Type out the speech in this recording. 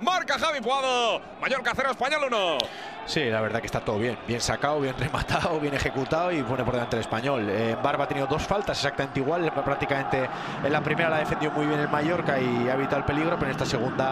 Marca Javi Puado. Mallorca 0, Español 1. Sí, la verdad que está todo bien. Bien sacado, bien rematado, bien ejecutado y pone por delante el español. Eh, Barba ha tenido dos faltas exactamente igual. Prácticamente en la primera la defendió muy bien el Mallorca y ha evitado el peligro, pero en esta segunda